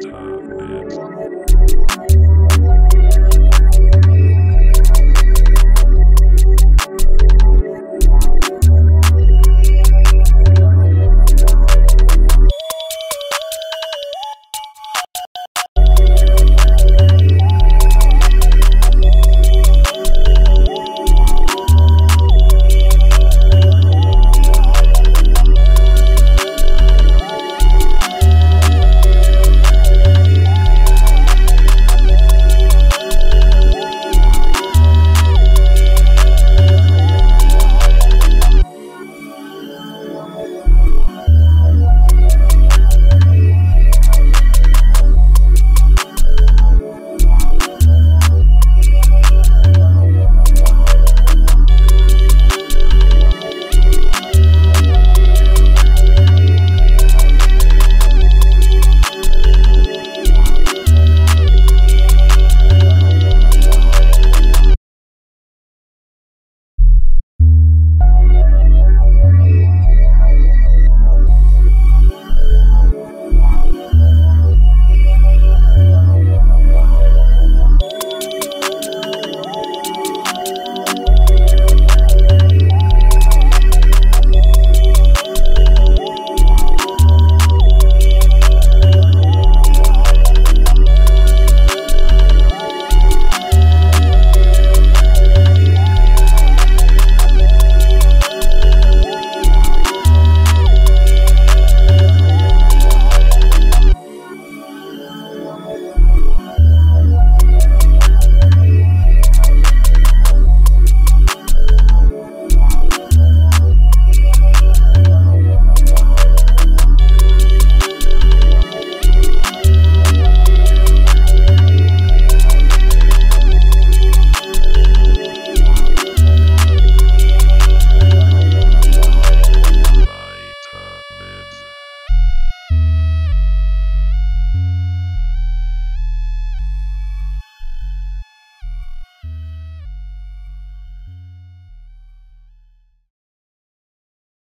time.